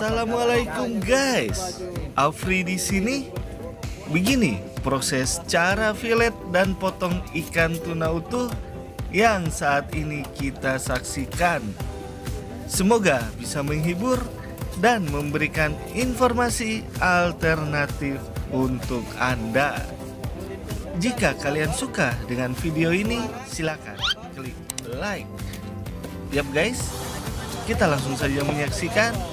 Assalamualaikum guys. Afri di sini. Begini proses cara fillet dan potong ikan tuna utuh yang saat ini kita saksikan. Semoga bisa menghibur dan memberikan informasi alternatif untuk Anda. Jika kalian suka dengan video ini, silakan klik like. Yap guys, kita langsung saja menyaksikan.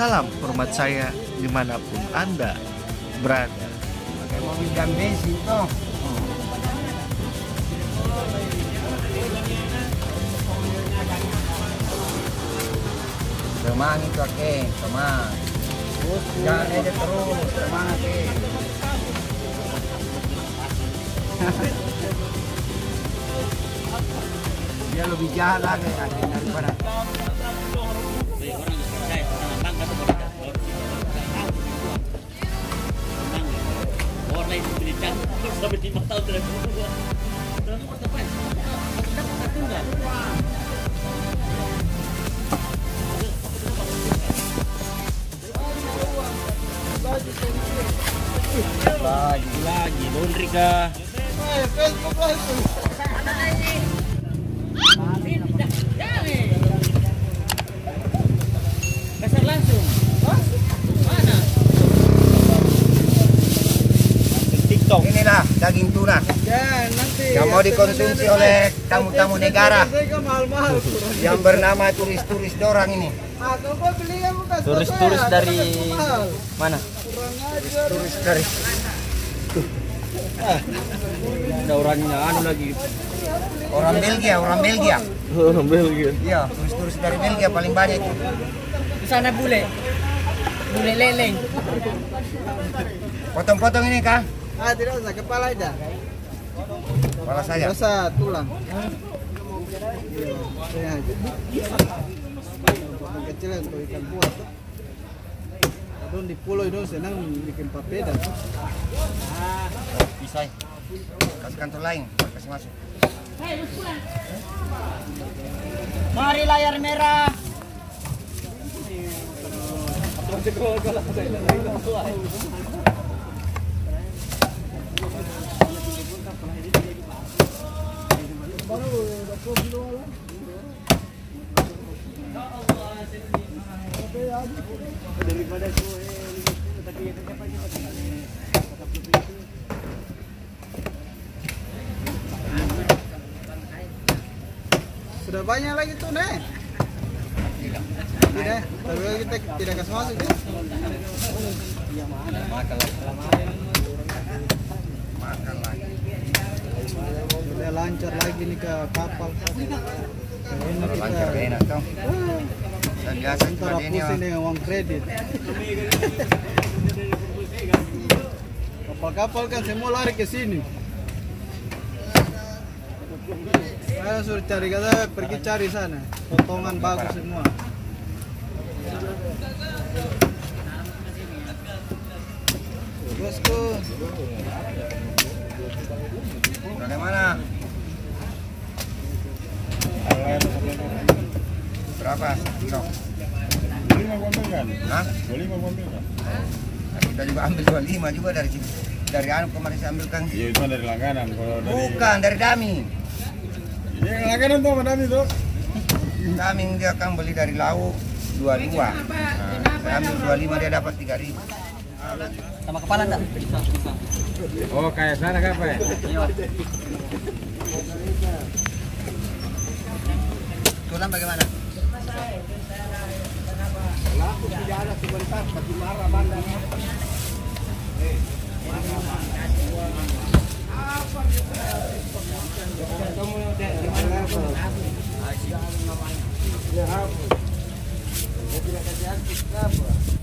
Salam hormat saya di mana pun Anda berada. Pakai mobil dan bensin toh. Semangat itu oke, semangat. Jangan aja terus, semangat eh. Dia lebih jahat lagi akhirnya daripada sampai lima tahun dari gua. Terus apa? Dapat satu enggak? lagi. Lagi laundry kah? Kasar langsung. Mana? TikTok. Inilah tuna yang mau dikonsumsi oleh tamu-tamu negara yang bernama turis-turis dorang ini. Turis-turis dari mana? Turis dari Ada orangnya anu lagi. orang Belgia, orang Belgia. Orang Belgia. Iya, turis-turis dari Belgia paling banyak itu. Di sana bule. Bule leleng. Potong-potong ini kah? Ah, tidak usah kepala aja. Kepala saja. Rasa tulang. Iya, saya aja. Potong kecil untuk ikan buat. tuh. Adon di pulau itu senang bikin papeda. Bisa. Kasih kantor lain, kasih masuk. Mari layar merah. Sudah banyak lagi tuh, Nek. Tidak, tapi kita tidak kasih masuk ya. Makan lagi. Lancar lagi nih ke kapal. Enak Kalau lancar kita. enak toh. Dan biasa cuma ini. uang kredit. Kapal-kapal kan semua lari ke sini. Saya suruh cari kata pergi cari sana. Potongan bagus semua. Bosku, Dari Berapa? Kilo? Hah? Kita juga ambil 25 juga dari sini. Dari anu kemarin saya ambil kan. Iya itu dari langganan. Kalau dari Bukan dari Dami. Iya langganan tuh madam itu. Dami dia kan beli dari lauk 22. Nah, saya ambil 25 dia dapat 3000. Sama kepala enggak? Oh kayak sana apa ya? Tulang bagaimana? Laku tidak ada sebentar bagi marah. Eh. Apa? Kamu mana? Ya apa? Tidak kasih aku? kenapa?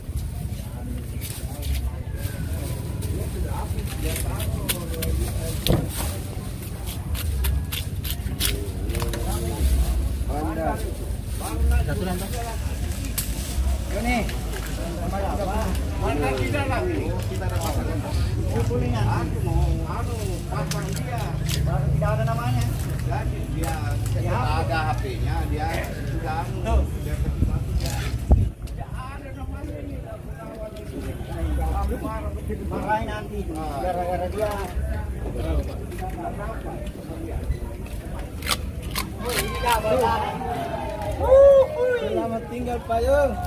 Ini. Nanti gara-gara dia. Selamat tinggal payung.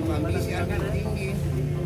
juga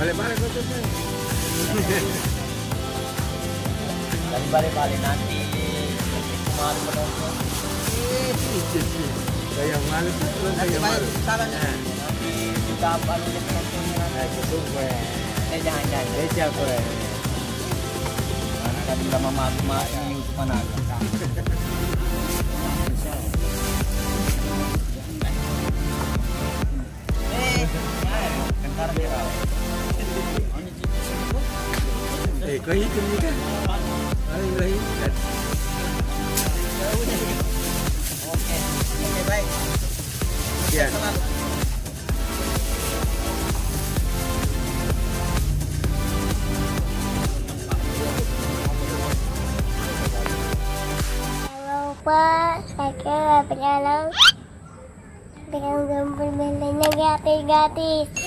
Balik-balik balik-balik nanti kemarin menonton. Saya malu itu saya malu. Nanti kita apa nih penontonnya nanti. Eh jangan jangan. Eh siapa? Mana kan kita mama mama ini untuk mana? Lain kan? Oke, oke baik. Ya. Lupa saya berjalan dengan gambar mainannya gratis-gratis.